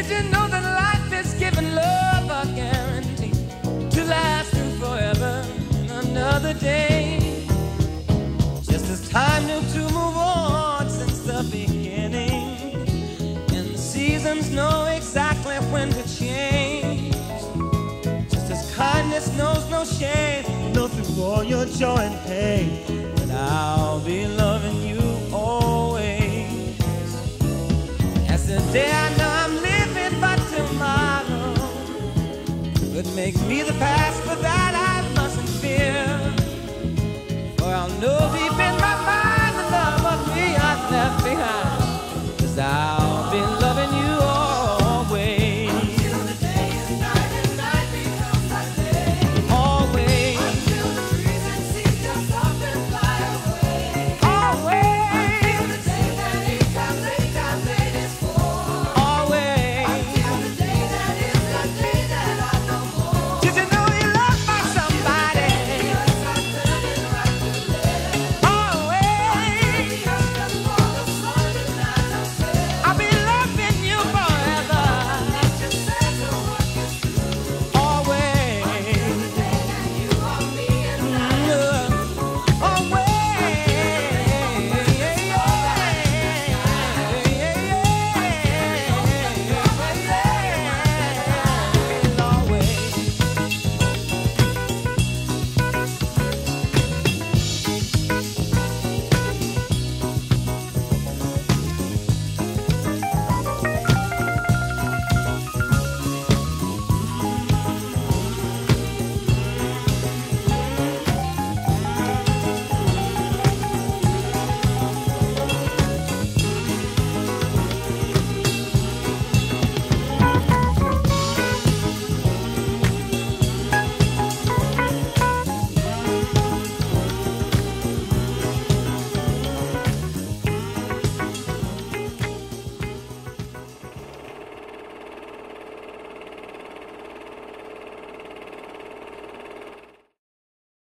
Did you know that life is giving love a guarantee to last through forever and another day? Just as time knew to move on since the beginning, and the seasons know exactly when to change. Just as kindness knows no shame, know through all your joy and pain, that I'll be loving you always. As the day I know make me the past for that.